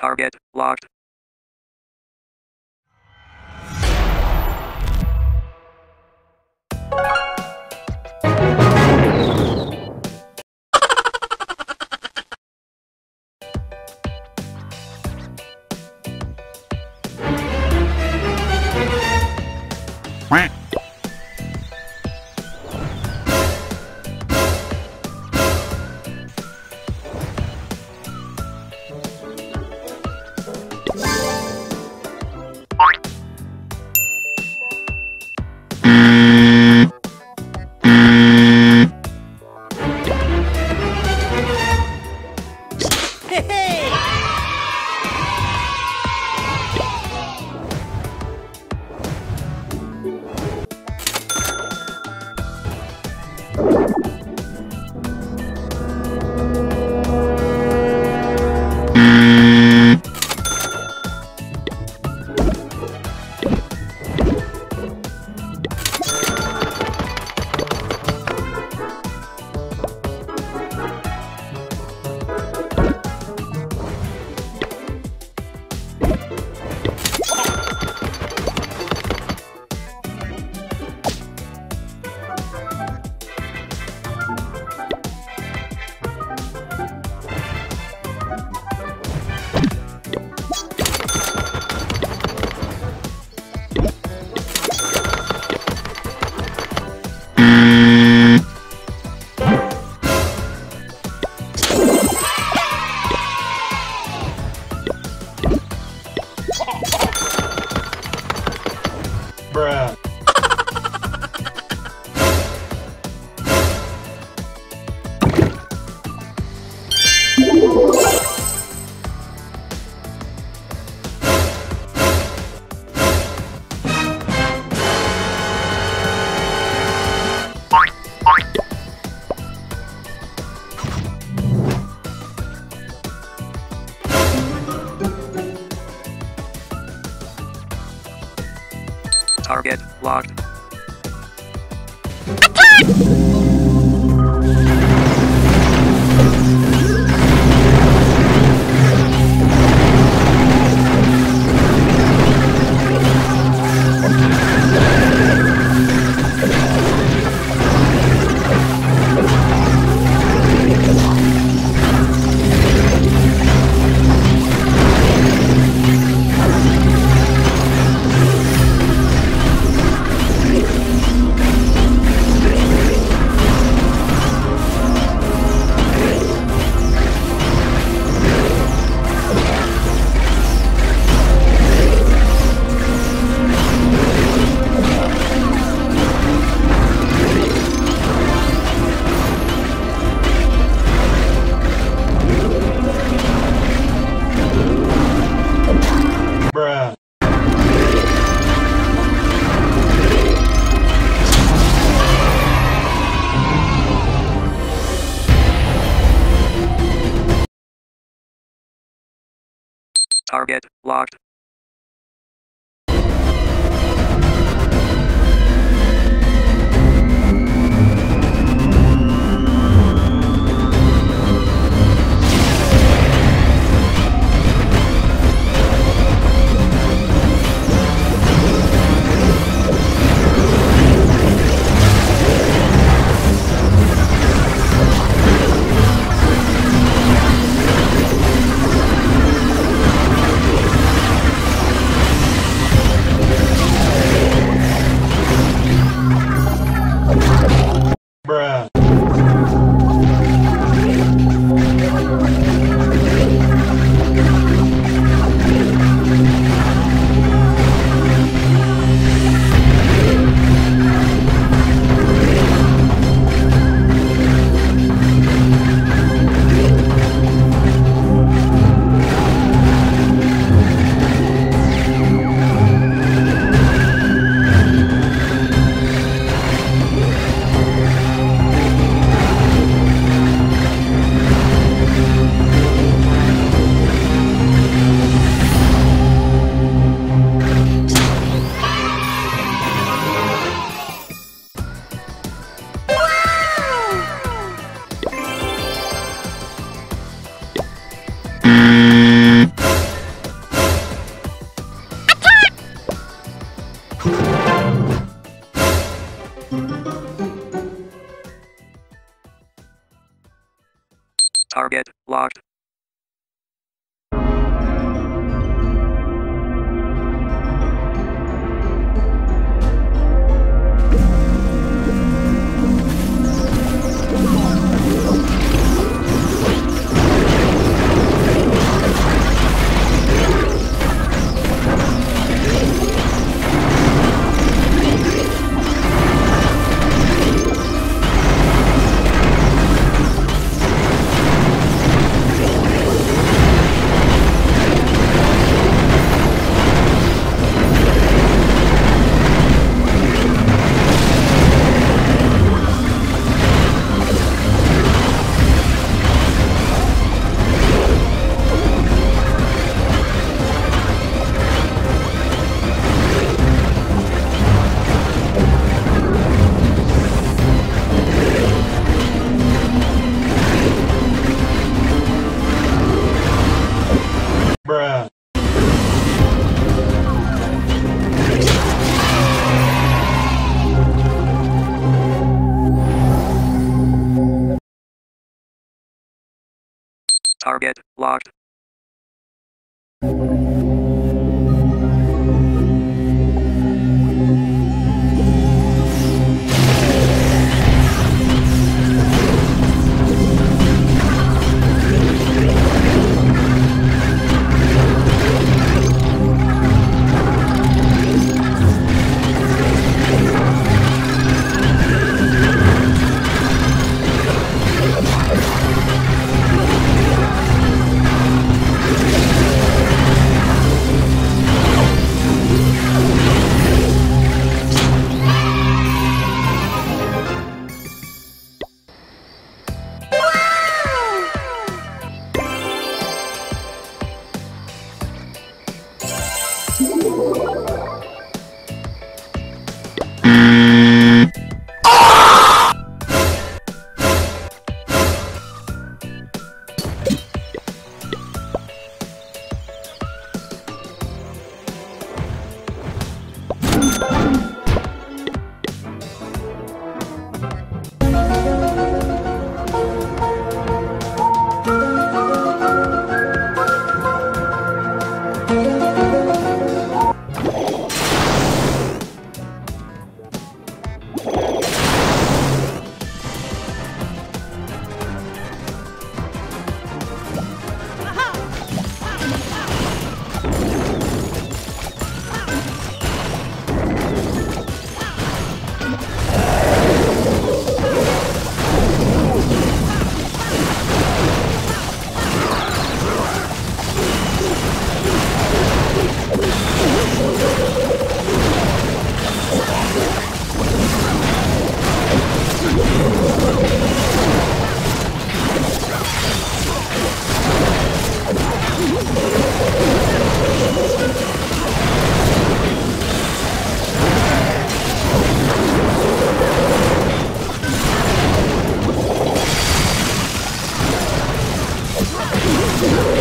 Target locked. Bruh. Target locked. Bruh. Target locked. Target locked. you Let's go.